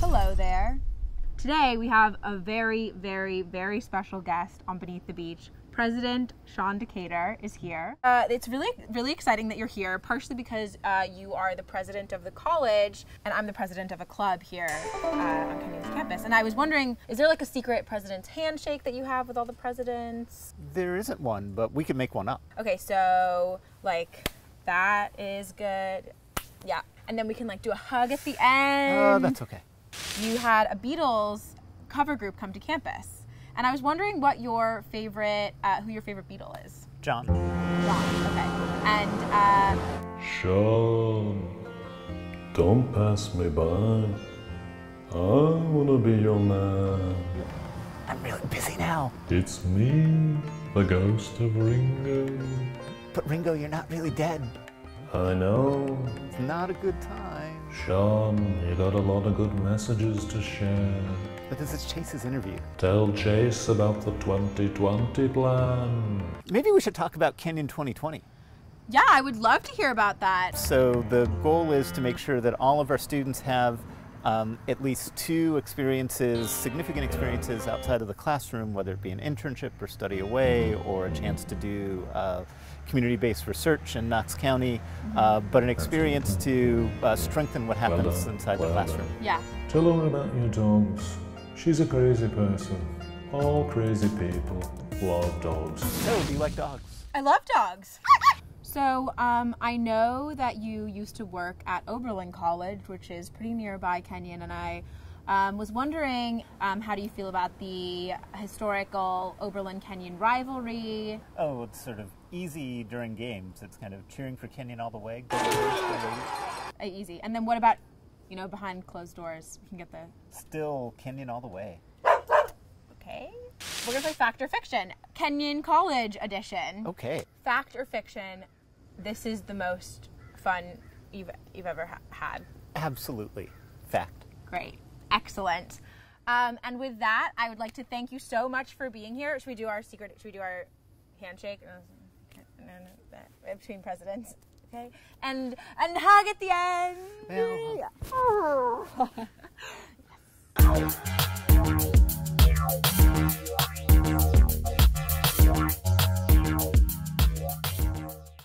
Hello there. Today we have a very, very, very special guest on Beneath the Beech. President Sean Decatur is here. Uh, it's really, really exciting that you're here, partially because uh, you are the president of the college, and I'm the president of a club here uh, on Kenyon's campus. And I was wondering, is there like a secret president's handshake that you have with all the presidents? There isn't one, but we can make one up. Okay, so like that is good. Yeah, and then we can like do a hug at the end. Oh, that's okay. you had a Beatles cover group come to campus, and I was wondering what your favorite, uh, who your favorite Beatle is. John. John. Okay. And uh, Sean, don't pass me by. I wanna be your man. I'm really busy now. It's me, the ghost of Ringo. But Ringo, you're not really dead. I know. It's not a good time. Sean, you got a lot of good messages to share. But this is Chase's interview. Tell Chase about the 2020 plan. Maybe we should talk about Kenyon 2020. yeah, I would love to hear about that. So the goal is to make sure that all of our students have um, at least two experiences, significant experiences outside of the classroom, whether it be an internship or study away or a chance to do uh, community-based research in Knox County, uh, but an experience to uh, strengthen what happens done. inside the Well classroom. Yeah. Tell her about your dogs. She's a crazy person. All crazy people love dogs. So, do you like dogs? I love dogs. So um, I know that you used to work at Oberlin College, which is pretty nearby Kenyon, and I um, was wondering um, how do you feel about the historical Oberlin Kenyon rivalry? Oh, it's sort of easy during games. It's kind of cheering for Kenyon all the way. Go Raiders, go Raiders. Uh, easy. And then what about, you know, behind closed doors? We can get the Still Kenyon all the way. okay. We're gonna play fact or fiction. Kenyon College edition. Okay. Fact or fiction? This is the most fun you've you've ever ha- had. Absolutely. Fact. Great. Excellent. Um, and with that, I would like to thank you so much for being here. Should we do our secret? Should we do our handshake? No, no, no, between presidents. Okay. And and hug at the end. Yeah.